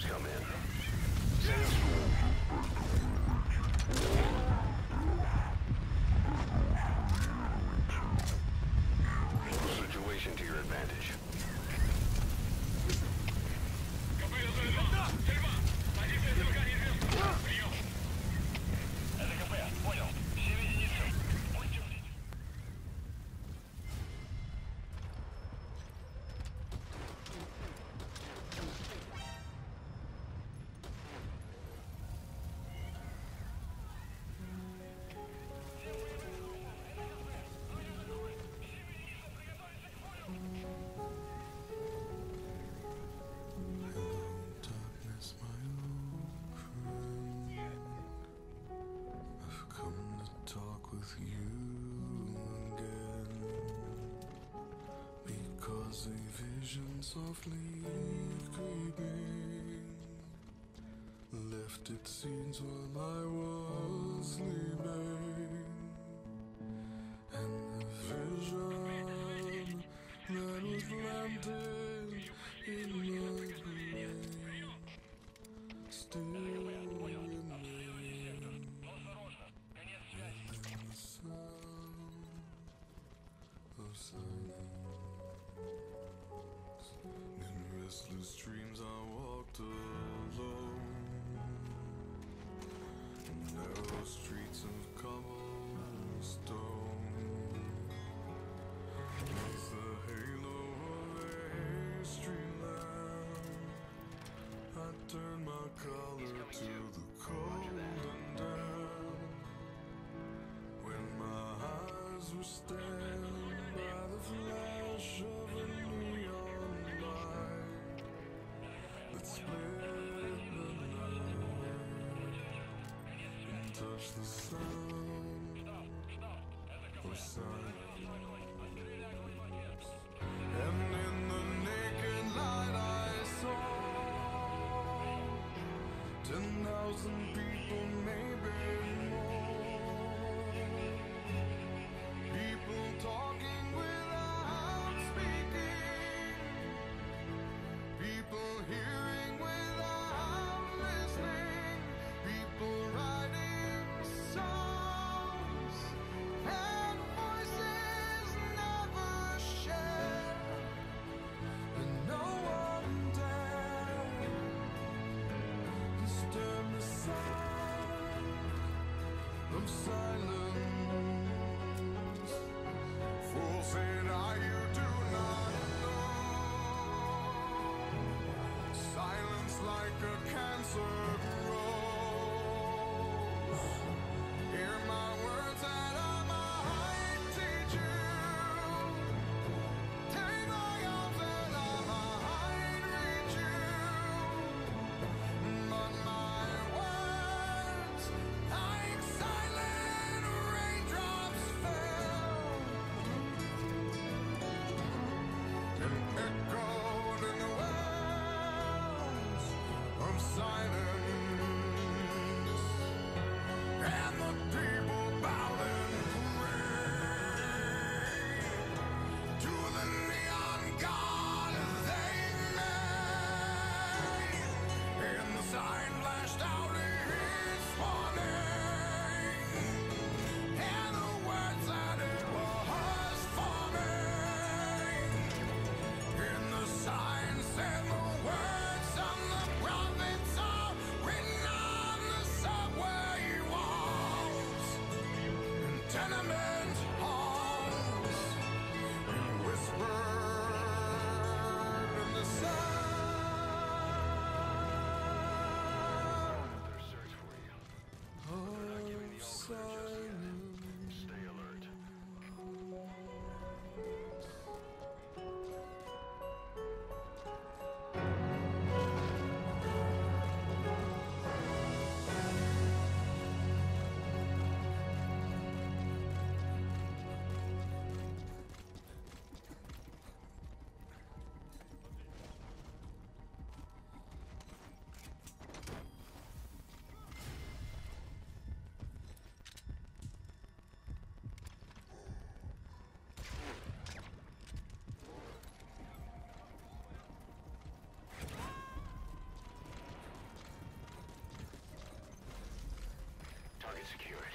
storms come in. To your advantage. Because a vision softly creeping left its seeds while I was sleeping. In dreams I walked alone. Narrow streets of cobblestone. Beneath the halo of a street lamp, I turned my collar to the cold and damp. When my eyes were stabbed and touched the sound of silence. And in the naked light I saw ten thousand people, maybe more. Silence. Fool I, you do not know. Silence like a cancer secured.